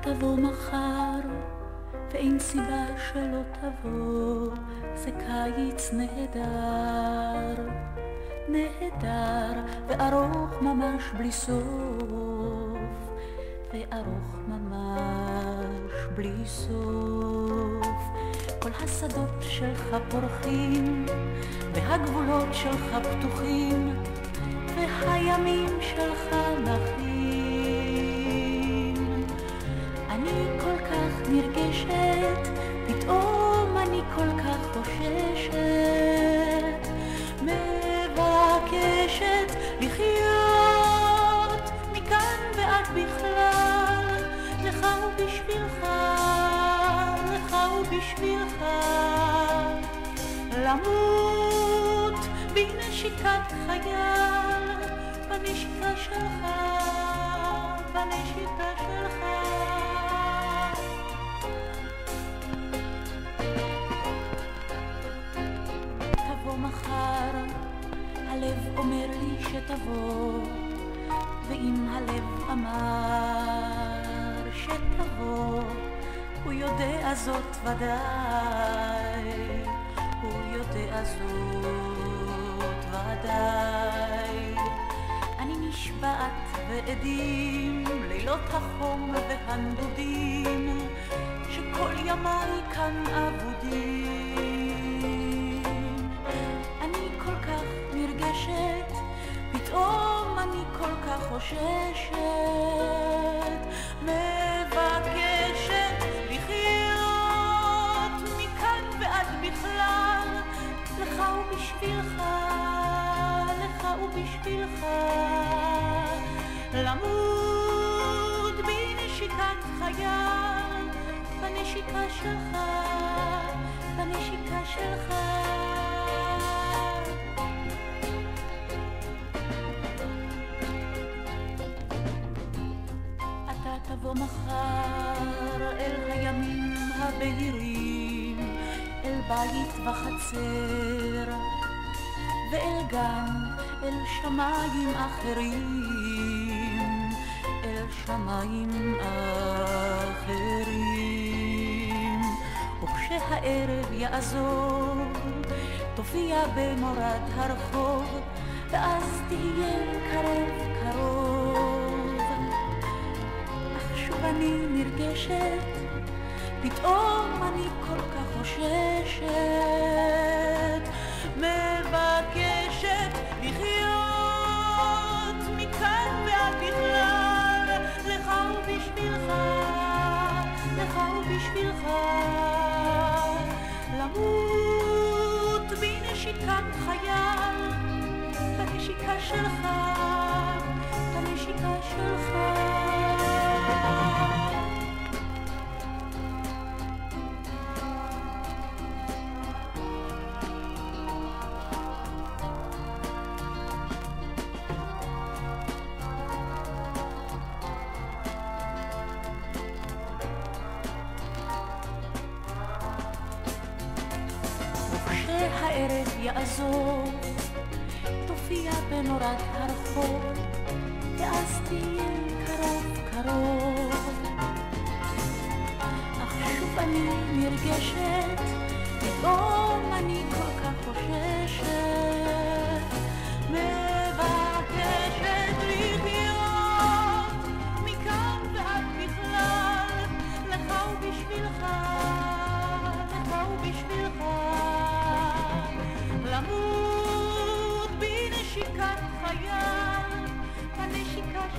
תבוא מחר, ואין סיבה שלא תבוא, זה קיץ נהדר, נהדר וארוך ממש בלי סוף, וארוך ממש בלי סוף. כל השדות שלך פורחים, והגבולות שלך פתוחים, והימים שלך נחים. נרגשת, פתאום אני כל כך חוששת, מבקשת לחיות מכאן ועד בכלל, לך ובשבילך, לך ובשבילך, למות בנשיקת חייל, בנשיקה שלך, בנשיקה שלך. מחר, הלב אומר לי שתבוא, ואם הלב אמר שתבוא, הוא יודע זאת ודאי, הוא יודע זאת ודאי. אני נשבעת ועדים, לילות החום והנדודים, שכל ימיי כאן אבודים. חוששת, מבקשת לחיות מכאן ועד בכלל, לך ובשבילך, לך ובשבילך, למות בנשיקת חייל, בנשיקה שלך, בנשיקה שלך. תבוא מחר אל הימים הבהירים, אל בית וחצר, ואל גן, אל שמיים אחרים, אל שמיים אחרים. וכשהערב יעזוב, תופיע במורד הרחוב, ואז תהיה קרוב קרוב. נרגשת, פתאום אני כל כך חוששת, מבקשת לחיות מכאן ועד בכלל, לך ובשבילך, לך ובשבילך, למות בנשיקת חייל, בנשיקה שלך, בנשיקה שלך. וכשהערב יעזוב, תופיע בנורת הרחוב, ואז תהיה קרוב קרוב. אך שוב אני נרגשת, פתאום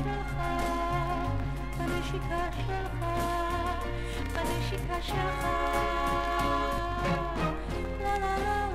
שלך, בנשיקה שלך, בנשיקה שלך. לה לה לה